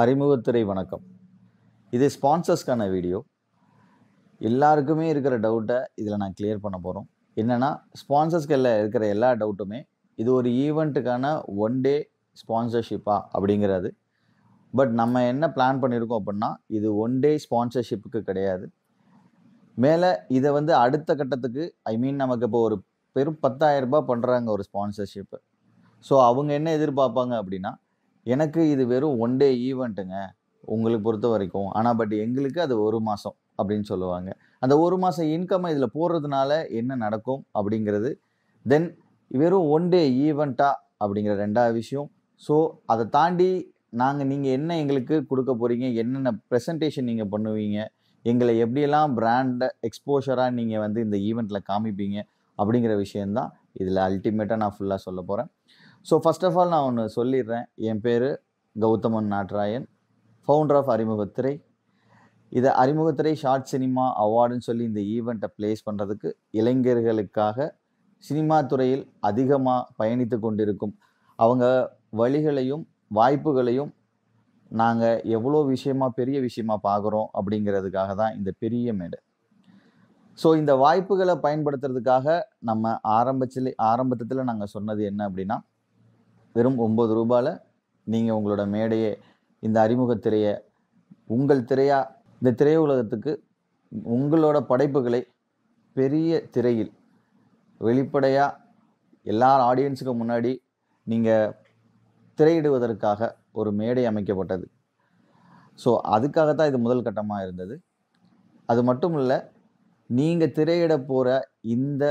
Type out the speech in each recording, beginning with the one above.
அறிமுகத்துறை வணக்கம். இது ஸ்பான்சர்ஸ்க்கான வீடியோ. எல்லாருக்குமே இருக்கிற டவுட்டை இதில் நான் கிளியர் பண்ண போகிறோம் என்னென்னா ஸ்பான்சர்ஸ்களில் இருக்கிற எல்லா டவுட்டுமே இது ஒரு ஈவெண்ட்டுக்கான ஒன் டே ஸ்பான்சர்ஷிப்பா அப்படிங்கிறது. பட் நம்ம என்ன பிளான் பண்ணியிருக்கோம் அப்படின்னா இது ஒன் டே ஸ்பான்சர்ஷிப்புக்கு கிடையாது. மேலே இதை வந்து அடுத்த கட்டத்துக்கு ஐ மீன் நமக்கு இப்போ ஒரு பெரும் 10000 ரூபாய் பண்ணுறாங்க ஒரு ஸ்பான்சர்ஷிப்பு. ஸோ அவங்க என்ன எதிர்பார்ப்பாங்க அப்படின்னா எனக்கு இது வெறும் ஒன் டே ஈவெண்ட்டுங்க உங்களுக்கு பொறுத்த வரைக்கும். ஆனால் பட் எங்களுக்கு அது ஒரு மாதம் அப்படின்னு சொல்லுவாங்க. அந்த ஒரு மாதம் இன்கம்மை இதில் போடுறதுனால என்ன நடக்கும் அப்படிங்கிறது தென் வெறும் ஒன் டே ஈவெண்ட்டா அப்படிங்கிற ரெண்டாவது விஷயம். ஸோ அதை தாண்டி நாங்கள் நீங்கள் என்ன எங்களுக்கு கொடுக்க போகிறீங்க என்னென்ன ப்ரெசன்டேஷன் நீங்கள் பண்ணுவீங்க எங்களை எப்படியெல்லாம் பிராண்டை எக்ஸ்போஷராக நீங்கள் வந்து இந்த ஈவெண்ட்டில் காமிப்பீங்க அப்படிங்கிற விஷயந்தான் இதில் அல்டிமேட்டாக நான் ஃபுல்லாக சொல்ல போகிறேன் ஸோ ஃபர்ஸ்ட் ஆஃப் ஆல் நான் ஒன்று சொல்லிடுறேன். என் பேர் கௌதமன் நாட்ராயன் ஃபவுண்டர் ஆஃப் அறிமுகத்திரை. இதை அறிமுகத்திரை ஷார்ட் சினிமா அவார்டுன்னு சொல்லி இந்த ஈவெண்ட்டை ப்ளேஸ் பண்ணுறதுக்கு இளைஞர்களுக்காக சினிமா துறையில் அதிகமாக பயணித்து கொண்டிருக்கும். அவங்க வழிகளையும் வாய்ப்புகளையும் நாங்கள் எவ்வளோ விஷயமா பெரிய விஷயமா பார்க்குறோம் அப்படிங்கிறதுக்காக தான் இந்த பெரிய மேடை. ஸோ இந்த வாய்ப்புகளை பயன்படுத்துறதுக்காக நம்ம ஆரம்பத்தில் ஆரம்பத்தில் நாங்கள் சொன்னது என்ன அப்படின்னா வெறும் ஒம்பது ரூபாயில் நீங்கள் உங்களோட மேடையை இந்த அறிமுக திரையை உங்கள் திரையா இந்த திரையுலகத்துக்கு உங்களோட படைப்புகளை பெரிய திரையில் வெளிப்படையாக எல்லா ஆடியன்ஸுக்கு முன்னாடி நீங்கள் திரையிடுவதற்காக ஒரு மேடை அமைக்கப்பட்டது. ஸோ அதுக்காக தான் இது முதல் கட்டமாக இருந்தது. அது மட்டும் இல்லை நீங்கள் திரையிட போகிற இந்த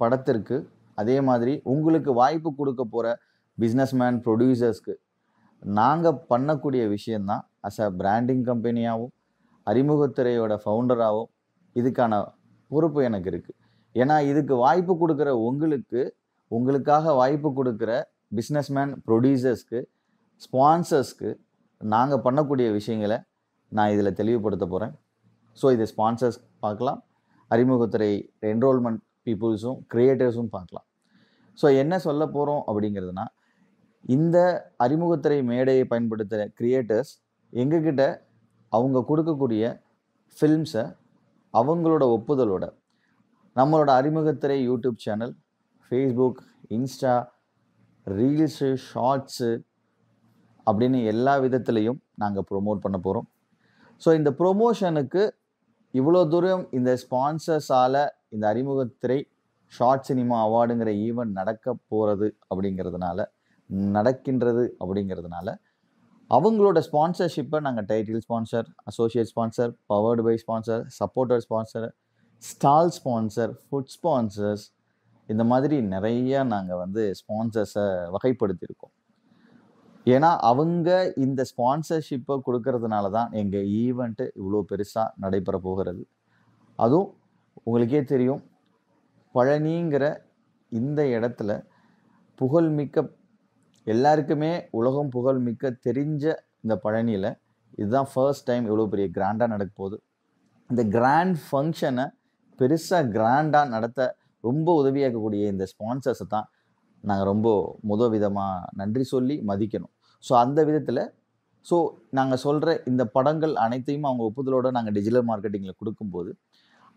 படத்திற்கு அதே மாதிரி உங்களுக்கு வாய்ப்பு கொடுக்க போகிற பிஸ்னஸ்மேன் ப்ரொடியூசர்ஸ்க்கு நாங்கள் பண்ணக்கூடிய விஷயந்தான் அஸ் அ பிராண்டிங் கம்பெனியாகவும் அறிமுகத்துறையோட ஃபவுண்டராகவும் இதுக்கான பொறுப்பு எனக்கு இருக்குது ஏன்னா இதுக்கு வாய்ப்பு கொடுக்குற உங்களுக்கு உங்களுக்காக வாய்ப்பு கொடுக்குற பிஸ்னஸ்மேன் ப்ரொடியூசர்ஸ்க்கு ஸ்பான்சர்ஸ்க்கு நாங்கள் பண்ணக்கூடிய விஷயங்களை நான் இதில் தெளிவுபடுத்த போகிறேன் ஸோ இது ஸ்பான்சர்ஸ் பார்க்கலாம். அறிமுகத்துறை என்ரோல்மெண்ட் பீப்புள்ஸும் க்ரியேட்டர்ஸும் பார்க்கலாம். ஸோ என்ன சொல்ல போகிறோம் அப்படிங்கிறதுனா இந்த அறிமுகத்துறை மேடையை பயன்படுத்துகிற க்ரியேட்டர்ஸ் எங்ககிட்ட அவங்க கொடுக்கக்கூடிய ஃபில்ம்ஸை அவங்களோட ஒப்புதலோட. நம்மளோட அறிமுகத்துறை YouTube channel Facebook Insta reels shorts அப்படின்னு எல்லா விதத்துலேயும் நாங்கள் ப்ரொமோட் பண்ண போகிறோம் ஸோ இந்த ப்ரொமோஷனுக்கு இவ்வளோ தூரம் இந்த ஸ்பான்சர்ஸால் இந்த அறிமுகத்திரை ஷார்ட் சினிமா அவார்டுங்கிற ஈவெண்ட் நடக்க போகிறது அப்படிங்கிறதுனால நடக்கின்றது அப்படிங்கிறதுனால அவங்களோட ஸ்பான்சர்ஷிப்பை நாங்கள் title sponsor associate sponsor powered by sponsor supporter sponsor stall sponsor food sponsors இந்த மாதிரி நிறைய நாங்கள் வந்து ஸ்பான்சர்ஸை வகைப்படுத்தியிருக்கோம். ஏன்னா அவங்க இந்த ஸ்பான்சர்ஷிப்பை கொடுக்கறதுனால தான் எங்கள் ஈவெண்ட்டு இவ்வளோ பெருசாக நடைபெற போகிறது. அதுவும் உங்களுக்கே தெரியும் பழனிங்கிற இந்த இடத்துல புகழ்மிக்க எல்லாருக்குமே உலகம் புகழ் மிக்க தெரிஞ்ச இந்த பழனியில் இதுதான் ஃபர்ஸ்ட் டைம் இவ்வளோ பெரிய கிராண்டாக நடக்க போகுது. இந்த கிராண்ட் ஃபங்க்ஷனை பெருசாக கிராண்டாக நடத்த ரொம்ப உதவியாக்கக்கூடிய இந்த ஸ்பான்சர்ஸை தான் நாங்கள் ரொம்ப முத விதமாக நன்றி சொல்லி மதிக்கணும். ஸோ அந்த விதத்தில் ஸோ நாங்கள் சொல்கிற இந்த படங்கள் அனைத்தையும் அவங்க ஒப்புதலோடு நாங்கள் டிஜிட்டல் மார்க்கெட்டிங்கில் கொடுக்கும்போது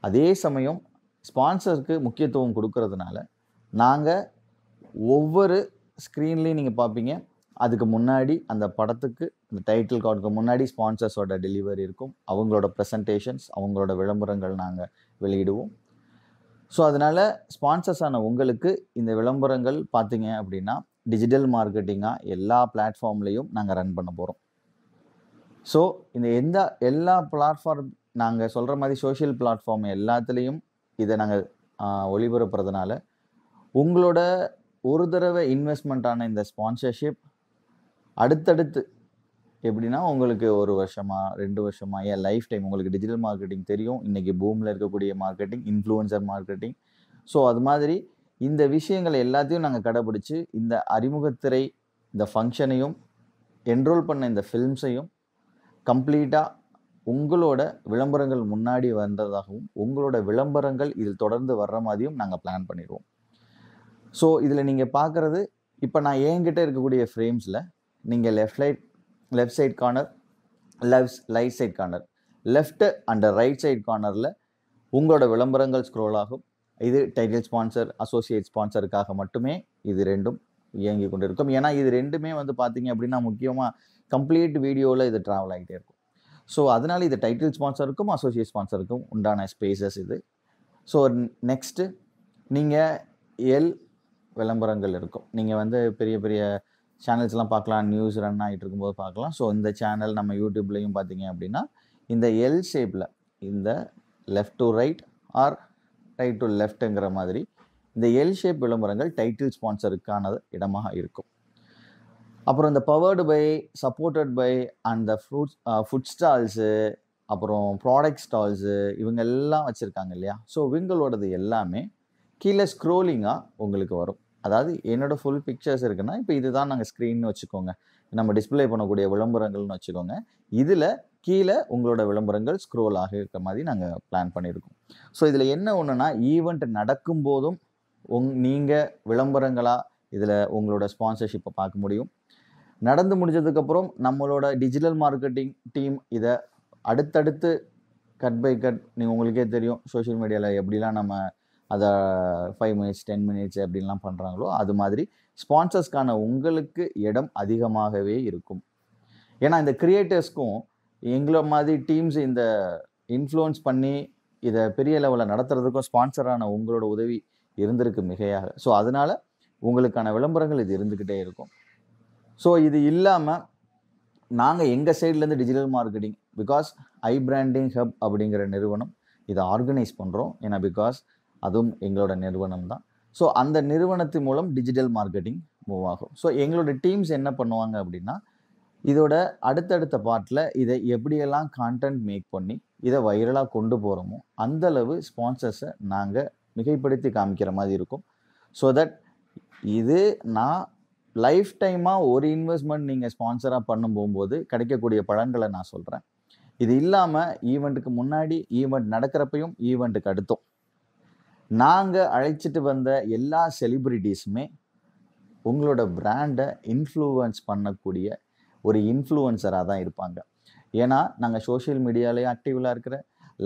அதே சமயம் ஸ்பான்சருக்கு முக்கியத்துவம் கொடுக்கறதுனால நாங்கள் ஒவ்வொரு ஸ்க்ரீன்லேயும் நீங்கள் பார்ப்பீங்க அதுக்கு முன்னாடி அந்த படத்துக்கு இந்த டைட்டில் கார்டுக்கு முன்னாடி ஸ்பான்சர்ஸோட டெலிவரி இருக்கும். அவங்களோட ப்ரெசன்டேஷன்ஸ் அவங்களோட விளம்பரங்கள் நாங்கள் வெளியிடுவோம். ஸோ அதனால் ஸ்பான்சர்ஸ் ஆன உங்களுக்கு இந்த விளம்பரங்கள் பார்த்தீங்க அப்படின்னா டிஜிட்டல் மார்க்கெட்டிங்காக எல்லா பிளாட்ஃபார்ம்லேயும் நாங்கள் ரன் பண்ண போகிறோம் ஸோ இந்த எந்த எல்லா பிளாட்ஃபார்ம் நாங்கள் சொல்கிற மாதிரி சோஷியல் பிளாட்ஃபார்ம் எல்லாத்துலேயும் இதை நாங்கள் ஒளிபரப்புறதுனால உங்களோட ஒரு தடவை இன்வெஸ்ட்மெண்ட்டான இந்த ஸ்பான்சர்ஷிப் அடுத்தடுத்து எப்படின்னா உங்களுக்கு ஒரு வருஷமா ரெண்டு வருஷமா ஏன் லைஃப் டைம் உங்களுக்கு டிஜிட்டல் மார்க்கெட்டிங் தெரியும். இன்றைக்கி பூமில் இருக்கக்கூடிய மார்க்கெட்டிங் இன்ஃப்ளூயன்சர் மார்க்கெட்டிங் ஸோ அது மாதிரி இந்த விஷயங்கள் எல்லாத்தையும் நாங்கள் கடைபிடிச்சி இந்த அறிமுகத்திரை இந்த ஃபங்க்ஷனையும் என்ரோல் பண்ண இந்த ஃபில்ம்ஸையும் கம்ப்ளீட்டாக உங்களோட விளம்பரங்கள் முன்னாடி வந்ததாகவும் உங்களோட விளம்பரங்கள் இதில் தொடர்ந்து வர்ற மாதிரியும் நாங்கள் பிளான் பண்ணிடுவோம் ஸோ இதில் நீங்கள் பார்க்குறது இப்போ நான் என்கிட்ட இருக்கக்கூடிய ஃப்ரேம்ஸில் நீங்கள் left light left side corner left light side corner left and right side கார்னரில் உங்களோட விளம்பரங்கள் ஸ்க்ரோல் ஆகும். இது டைட்டில் ஸ்பான்சர் அசோசியேட் ஸ்பான்சருக்காக மட்டுமே இது ரெண்டும் இயங்கி கொண்டிருக்கும். ஏன்னா இது ரெண்டுமே வந்து பார்த்தீங்க அப்படின்னா முக்கியமாக கம்ப்ளீட் வீடியோவில் இது ட்ராவல் ஆகிட்டே இருக்கும். ஸோ அதனால் இது டைட்டில் ஸ்பான்சருக்கும் அசோசியேட் ஸ்பான்சருக்கும் உண்டான ஸ்பேசஸ் இது. ஸோ நெக்ஸ்ட்டு நீங்கள் எல் விளம்பரங்கள் இருக்கும். நீங்கள் வந்து பெரிய பெரிய சேனல்ஸ்லாம் பார்க்கலாம். நியூஸ் ரன் ஆகிட்டு இருக்கும்போது பார்க்கலாம். ஸோ இந்த சேனல் நம்ம யூடியூப்லேயும் பார்த்தீங்க அப்படின்னா இந்த எல் ஷேப்பில் இந்த left to right or right to லெஃப்ட்டுங்கிற மாதிரி இந்த எல் ஷேப் விளம்பரங்கள் டைட்டில் ஸ்பான்சருக்கான இடமாக இருக்கும். அப்புறம் இந்த பவர்டு பை சப்போர்ட்டட் பை அந்த ஃப்ரூட்ஸ் ஃபுட் ஸ்டால்ஸு அப்புறம் ப்ராடக்ட் ஸ்டால்ஸு இவங்க எல்லாம் வச்சுருக்காங்க இல்லையா? ஸோ இவங்களோடது எல்லாமே கீழே ஸ்க்ரோலிங்காக உங்களுக்கு வரும். அதாவது என்னோட ஃபுல் பிக்சர்ஸ் இருக்குன்னா இப்போ இதுதான் நாங்கள் ஸ்க்ரீன்னு வச்சுக்கோங்க. நம்ம டிஸ்ப்ளே பண்ணக்கூடிய விளம்பரங்கள்னு வச்சுக்கோங்க. இதில் கீழே உங்களோட விளம்பரங்கள் ஸ்க்ரோல் ஆக இருக்கிற மாதிரி நாங்கள் பிளான் பண்ணியிருக்கோம். ஸோ இதில் என்ன ஒன்றுனா ஈவெண்ட் நடக்கும்போதும் உங் நீங்கள் விளம்பரங்களாக இதில் உங்களோட ஸ்பான்சர்ஷிப்பை பார்க்க முடியும். நடந்து முடிஞ்சதுக்கப்புறம் நம்மளோட டிஜிட்டல் மார்க்கெட்டிங் டீம் இதை அடுத்தடுத்து கட் பை கட் நீங்கள் உங்களுக்கே தெரியும். சோஷியல் மீடியாவில் எப்படிலாம் நம்ம அதை ஃபைவ் மினிட்ஸ் டென் மினிட்ஸ் அப்படின்லாம் பண்ணுறாங்களோ அது மாதிரி ஸ்பான்சர்ஸ்க்கான உங்களுக்கு இடம் அதிகமாகவே இருக்கும். ஏன்னா இந்த கிரியேட்டர்ஸ்க்கும் எங்களை மாதிரி டீம்ஸ் இந்த இன்ஃப்ளூயன்ஸ் பண்ணி இதை பெரிய லெவலில் நடத்துறதுக்கும் ஸ்பான்சரான உங்களோட உதவி இருந்திருக்கு மிகையாக. ஸோ அதனால் உங்களுக்கான விளம்பரங்கள் இது இருந்துக்கிட்டே இருக்கும். ஸோ இது இல்லாமல் நாங்கள் எங்கள் சைட்லேருந்து digital marketing because I branding hub அப்படிங்கிற நிறுவனம் இதை ஆர்கனைஸ் பண்ணுறோம் ஏன்னா பிகாஸ் அதுவும் எங்களோட நிறுவனம் தான் ஸோ அந்த நிறுவனத்தின் மூலம் டிஜிட்டல் மார்க்கெட்டிங் மூவ் ஆகும். ஸோ எங்களோட டீம்ஸ் என்ன பண்ணுவாங்க அப்படின்னா இதோட அடுத்தடுத்த பார்ட்டில் இதை எப்படியெல்லாம் கான்டென்ட் மேக் பண்ணி இதை வைரலாக கொண்டு போகிறோமோ அந்தளவு ஸ்பான்சர்ஸை நாங்கள் மிகைப்படுத்தி காமிக்கிற மாதிரி இருக்கும். ஸோ தட் இது நான் லைஃப் டைமாக ஒரு இன்வெஸ்ட்மெண்ட் நீங்கள் ஸ்பான்சராக பண்ணும் போகும்போது கிடைக்கக்கூடிய பலன்களை நான் சொல்கிறேன் இது இல்லாமல் ஈவெண்ட்டுக்கு முன்னாடி ஈவெண்ட் நடக்கிறப்பையும் ஈவெண்ட்டுக்கு அடுத்தும். நாங்கள் அழைச்சிட்டு வந்த எல்லா செலிப்ரிட்டிஸுமே உங்களோட பிராண்டை இன்ஃப்ளூவன்ஸ் பண்ணக்கூடிய ஒரு இன்ஃப்ளூவன்சராக தான் இருப்பாங்க. ஏன்னா நாங்கள் சோஷியல் மீடியாலேயே ஆக்டிவில் இருக்கிற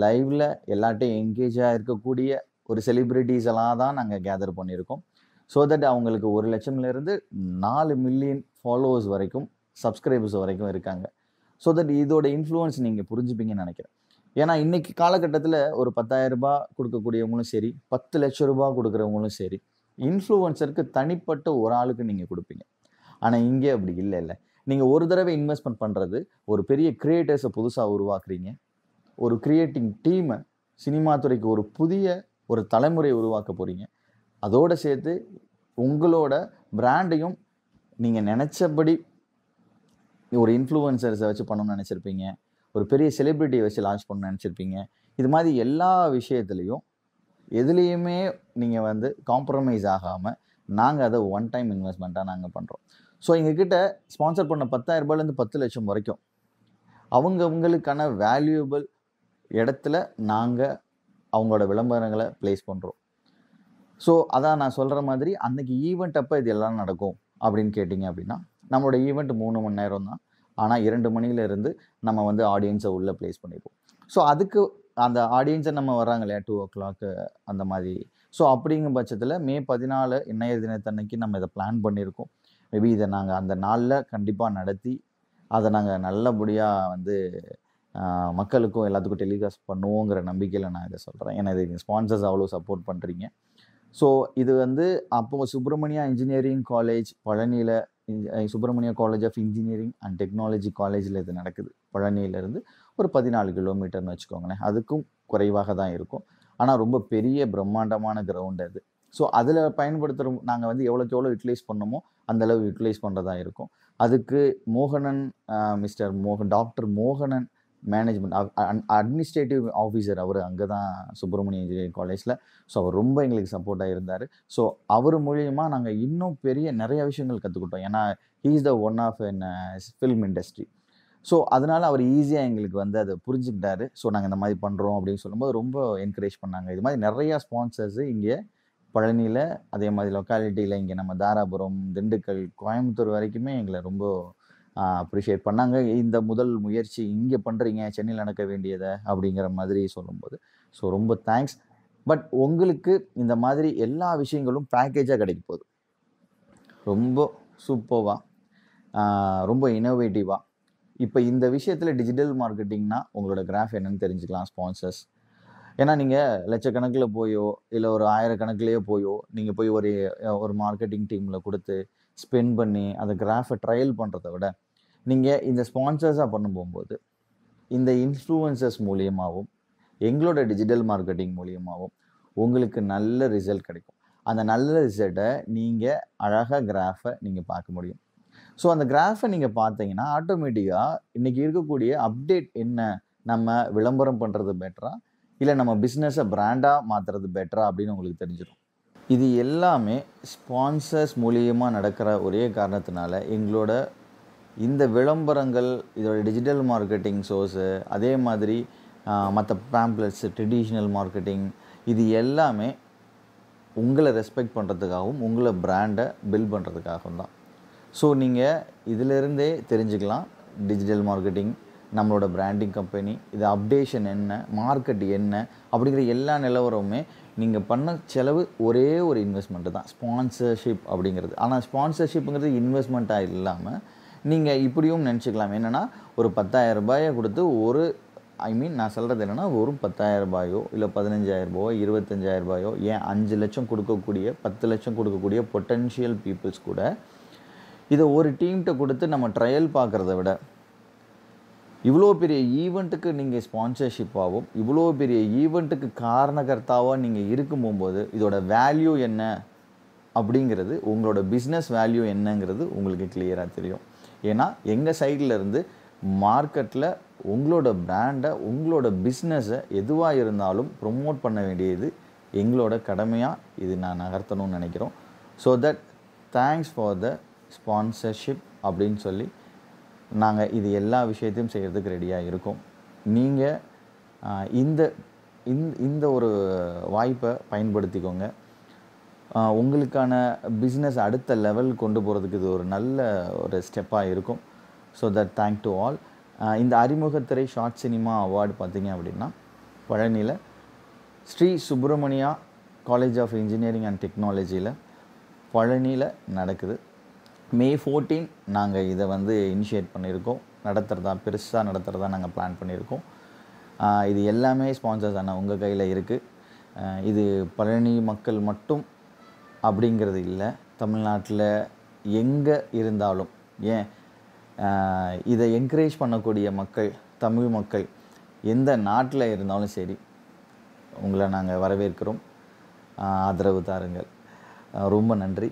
லைவில் எல்லாட்டையும் என்கேஜாக இருக்கக்கூடிய ஒரு செலிப்ரிட்டிஸ் எல்லாம் தான் நாங்கள் கேதர் பண்ணியிருக்கோம். ஸோ தட் அவங்களுக்கு ஒரு லட்சம்லேருந்து நாலு மில்லியன் ஃபாலோவர்ஸ் வரைக்கும் சப்ஸ்கிரைபர்ஸ் வரைக்கும் இருக்காங்க. ஸோ தட் இதோட இன்ஃப்ளூயன்ஸ் நீங்கள் புரிஞ்சுப்பீங்கன்னு நினைக்கிறேன். ஏன்னா இன்னைக்கு காலகட்டத்தில் ஒரு பத்தாயிரம் ரூபாய் கொடுக்கக்கூடியவங்களும் சரி பத்து லட்சம் ரூபாய் கொடுக்குறவங்களும் சரி இன்ஃப்ளூவன்சருக்கு தனிப்பட்ட ஒரு ஆளுக்கு நீங்கள் கொடுப்பீங்க. ஆனால் இங்கே அப்படி இல்லை இல்லை. நீங்கள் ஒரு தடவை இன்வெஸ்ட்மெண்ட் பண்ணுறது ஒரு பெரிய கிரியேட்டர்ஸை புதுசாக உருவாக்குறீங்க ஒரு கிரியேட்டிங் டீமை சினிமா துறைக்கு ஒரு புதிய ஒரு தலைமுறையை உருவாக்க போகிறீங்க அதோடு சேர்த்து உங்களோட பிராண்டையும் நீங்கள் நினச்சபடி ஒரு இன்ஃப்ளூவன்சர்ஸை வச்சு பண்ணணும்னு நினச்சிருப்பீங்க. ஒரு பெரிய செலிப்ரிட்டியை வச்சு லான்ச் பண்ண நினச்சிருப்பீங்க. இது மாதிரி எல்லா விஷயத்துலையும் எதுலேயுமே நீங்கள் வந்து காம்ப்ரமைஸ் ஆகாமல் நாங்கள் அதை ஒன் டைம் இன்வெஸ்ட்மெண்ட்டாக நாங்கள் பண்ணுறோம் ஸோ எங்ககிட்ட ஸ்பான்சர் பண்ண பத்தாயிரம் ரூபாயிலேருந்து பத்து லட்சம் வரைக்கும் அவங்கவுங்களுக்கான வேல்யூபிள் இடத்துல நாங்கள் அவங்களோட விளம்பரங்களை ப்ளேஸ் பண்ணுறோம் ஸோ அதான் நான் சொல்கிற மாதிரி அன்றைக்கி ஈவெண்ட் அப்போ இது எல்லாம் நடக்கும் அப்படின்னு கேட்டிங்க அப்படின்னா நம்மளோட ஈவெண்ட் மூணு மணி நேரம் தான் ஆனால் இரண்டு மணிலேருந்து நம்ம வந்து ஆடியன்ஸை உள்ளே ப்ளேஸ் பண்ணிடுவோம் ஸோ அதுக்கு அந்த ஆடியன்ஸை நம்ம வர்றாங்க இல்லையா? டூ ஓ கிளாக்கு அந்த மாதிரி. ஸோ அப்படிங்கும் பட்சத்தில் மே பதினாலு இன்றைய தினத்தன்னைக்கு நம்ம இதை பிளான் பண்ணியிருக்கோம் மேபி இதை நாங்கள் அந்த நாளில் கண்டிப்பாக நடத்தி அதை நாங்கள் நல்லபடியாக வந்து மக்களுக்கும் எல்லாத்துக்கும் டெலிகாஸ்ட் பண்ணுவோங்கிற நம்பிக்கையில் நான் இதை சொல்கிறேன் ஏன்னா இது ஸ்பான்சர்ஸ் அவ்வளோ சப்போர்ட் பண்ணுறீங்க ஸோ இது வந்து அப்போது சுப்பிரமணியா இன்ஜினியரிங் காலேஜ் பழனியில் Subramaniya college of engineering and technology காலேஜில் இது நடக்குது. பழனியிலேருந்து ஒரு பதினாலு கிலோமீட்டர்னு வச்சுக்கோங்களேன். அதுக்கும் குறைவாக தான் இருக்கும். ஆனால் ரொம்ப பெரிய பிரம்மாண்டமான கிரவுண்ட் அது. ஸோ அதில் பயன்படுத்துகிற நாங்கள் வந்து எவ்வளோக்கு எவ்வளோ யூட்டிலைஸ் பண்ணமோ அந்தளவு யூட்டிலைஸ் பண்ணுறதா இருக்கும். அதுக்கு மோகனன் மிஸ்டர் மோகன் டாக்டர் மோகனன் மேனேஜ்மெண்ட் அட்மினிஸ்ட்ரேட்டிவ் ஆஃபீஸர் அவர் அங்கே தான் சுப்பிரமணிய இன்ஜினியரிங் காலேஜில் ஸோ அவர் ரொம்ப எங்களுக்கு சப்போர்ட்டாக இருந்தார். ஸோ அவர் மூலியமாக நாங்கள் இன்னும் பெரிய நிறைய விஷயங்கள் கற்றுக்கிட்டோம் ஏன்னா he is the one of in film industry so அதனால் அவர் ஈஸியாக எங்களுக்கு வந்து அதை புரிஞ்சுக்கிட்டாரு. ஸோ நாங்கள் இந்த மாதிரி பண்ணுறோம் அப்படின்னு சொல்லும்போது ரொம்ப என்கரேஜ் பண்ணாங்க. இது மாதிரி நிறையா ஸ்பான்சர்ஸு இங்கே பழனியில் அதே மாதிரி லொக்காலிட்டியில் இங்கே நம்ம தாராபுரம் திண்டுக்கல் கோயம்புத்தூர் வரைக்குமே எங்களை ரொம்ப அப்ரிஷியேட் பண்ணாங்க. இந்த முதல் முயற்சி இங்கே பண்ணுறீங்க சென்னையில் நடக்க வேண்டியதை அப்படிங்கிற மாதிரி சொல்லும்போது ஸோ ரொம்ப தேங்க்ஸ் பட் உங்களுக்கு இந்த மாதிரி எல்லா விஷயங்களும் பேக்கேஜாக கிடைக்க போகுது. ரொம்ப சூப்பர்வாக ரொம்ப இனோவேட்டிவாக இப்போ இந்த விஷயத்தில் டிஜிட்டல் மார்க்கெட்டிங்னா உங்களோட கிராஃப் என்னன்னு தெரிஞ்சுக்கலாம் ஸ்பான்சர்ஸ் ஏன்னா நீங்கள் லட்சக்கணக்கில் போயோ இல்லை ஒரு ஆயிரக்கணக்கிலேயோ போயோ நீங்கள் போய் ஒரு ஒரு மார்க்கெட்டிங் டீமில் கொடுத்து ஸ்பெண்ட் பண்ணி அந்த கிராஃபை ட்ரையல் பண்ணுறத விட நீங்கள் இந்த ஸ்பான்சர்ஸாக பண்ண போகும்போது இந்த இன்ஃப்ளூயன்சஸ் மூலியமாகவும் எங்களோட டிஜிட்டல் மார்க்கெட்டிங் மூலியமாகவும் உங்களுக்கு நல்ல ரிசல்ட் கிடைக்கும். அந்த நல்ல ரிசல்ட்டை நீங்கள் அழகாக கிராஃபை நீங்கள் பார்க்க முடியும். ஸோ அந்த கிராஃபை நீங்கள் பார்த்தீங்கன்னா ஆட்டோமேட்டிக்காக இன்றைக்கி இருக்கக்கூடிய அப்டேட் என்ன நம்ம விளம்பரம் பண்ணுறது பெட்டராக இல்லை நம்ம பிஸ்னஸை பிராண்டாக மாற்றுறது பெட்டரா அப்படின்னு உங்களுக்கு தெரிஞ்சிடும் இது எல்லாமே ஸ்பான்சர்ஸ் மூலியமாக நடக்கிற ஒரே காரணத்தினால எங்களோட இந்த விளம்பரங்கள் இதோட டிஜிட்டல் மார்க்கெட்டிங் சோர்ஸு அதே மாதிரி மற்ற பேம்ப்ளெட்ஸ் ட்ரெடிஷ்னல் மார்க்கெட்டிங் இது எல்லாமே உங்களை ரெஸ்பெக்ட் பண்ணுறதுக்காகவும் உங்களை பிராண்டை பில்ட் பண்ணுறதுக்காகவும் தான். ஸோ நீங்கள் இதிலிருந்தே தெரிஞ்சுக்கலாம் டிஜிட்டல் மார்க்கெட்டிங் நம்மளோட பிராண்டிங் கம்பெனி இது அப்டேஷன் என்ன மார்க்கெட் என்ன அப்படிங்கிற எல்லா நிலவரமுமே நீங்கள் பண்ண செலவு ஒரே ஒரு இன்வெஸ்ட்மெண்ட்டு தான். ஸ்பான்சர்ஷிப் அப்படிங்கிறது. ஆனால் ஸ்பான்சர்ஷிப்புங்கிறது இன்வெஸ்ட்மெண்ட்டாக இல்லாமல் நீங்கள் இப்படியும் நினச்சிக்கலாம். என்னென்னா ஒரு பத்தாயிரம் ரூபாயை கொடுத்து ஒரு ஐ மீன் நான் சொல்கிறது என்னென்னா ஒரு பத்தாயிரம் ரூபாயோ இல்லை பதினஞ்சாயிரம் ரூபாயோ இருபத்தஞ்சாயிரம் ரூபாயோ ஏன் அஞ்சு லட்சம் கொடுக்கக்கூடிய பத்து லட்சம் கொடுக்கக்கூடிய பொட்டென்ஷியல் பீப்புள்ஸ் கூட இதை ஒரு டீம்கிட்ட கொடுத்து நம்ம ட்ரையல் பார்க்குறத விட இவ்வளோ பெரிய ஈவெண்ட்டுக்கு நீங்கள் ஸ்பான்சர்ஷிப்பாகவும் இவ்வளோ பெரிய ஈவெண்ட்டுக்கு காரணகர்த்தாவாக நீங்கள் இருக்கும் போகும்போது இதோட வேல்யூ என்ன அப்படிங்கிறது உங்களோட பிஸ்னஸ் வேல்யூ என்னங்கிறது உங்களுக்கு கிளியராக தெரியும். ஏன்னா எங்கள் சைடில் இருந்து மார்க்கெட்டில் உங்களோட பிராண்டை உங்களோட பிஸ்னஸை எதுவாக இருந்தாலும் ப்ரொமோட் பண்ண வேண்டியது எங்களோட கடமையாக இது நான் நகர்த்தணும்னு நினைக்கிறோம். So that thanks for the sponsorship அப்படின்னு சொல்லி நாங்கள் இது எல்லா விஷயத்தையும் செய்கிறதுக்கு ரெடியாக இருக்கோம். நீங்கள் இந்த இந்த இந்த ஒரு வாய்ப்பை பயன்படுத்திக்கோங்க. உங்களுக்கான பிஸ்னஸ் அடுத்த லெவல் கொண்டு போகிறதுக்கு இது ஒரு நல்ல ஒரு ஸ்டெப்பாக இருக்கும். So that thank to all இந்த அறிமுகத்திரை ஷார்ட் சினிமா அவார்டு பார்த்தீங்க அப்படின்னா பழனியில் Shri Subramanya college of engineering and டெக்னாலஜியில் பழனியில் நடக்குது. மே ஃபோர்டீன் நாங்கள் இதை வந்து இனிஷியேட் பண்ணியிருக்கோம். நடத்துகிறதா பெருசாக நடத்துகிறதா நாங்கள் பிளான் பண்ணியிருக்கோம். இது எல்லாமே ஸ்பான்சர்ஸ் ஆனால் உங்கள் கையில் இருக்குது இது பழனி மக்கள் மட்டும் அப்படிங்கிறது இல்லை. தமிழ்நாட்டில் எங்கே இருந்தாலும் ஏன்? இதை என்கரேஜ் பண்ணக்கூடிய மக்கள் தமிழ் மக்கள் எந்த நாட்டில் இருந்தாலும் சரி உங்களை நாங்கள் வரவேற்கிறோம். ஆதரவு தாருங்கள். ரொம்ப நன்றி.